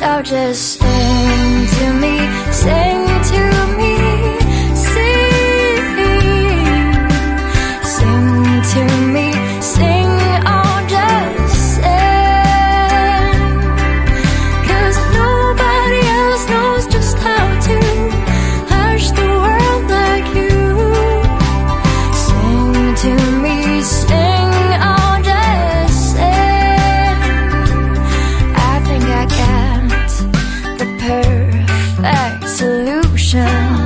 So just sing 着